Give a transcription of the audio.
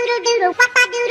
doodle doodle, wapa doodle